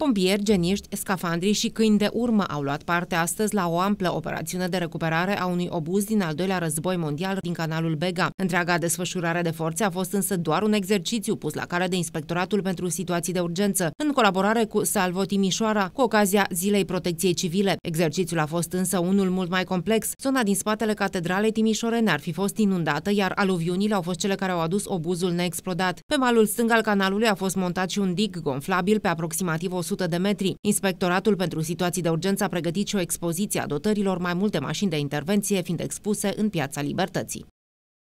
Pompieri, geniști, scafandri și câini de urmă au luat parte astăzi la o amplă operațiune de recuperare a unui obuz din al doilea război mondial din canalul Bega. Întreaga desfășurare de forțe a fost însă doar un exercițiu pus la care de Inspectoratul pentru Situații de Urgență, în colaborare cu Salvo Timișoara, cu ocazia Zilei Protecției Civile. Exercițiul a fost însă unul mult mai complex. Zona din spatele catedralei Timișorene ar fi fost inundată, iar aluviunile au fost cele care au adus obuzul neexplodat. Pe malul stâng al canalului a fost montat și un dig gonflabil pe aproximativ 100 de metri. Inspectoratul pentru situații de urgență a pregătit și o expoziție a dotărilor mai multe mașini de intervenție fiind expuse în Piața Libertății.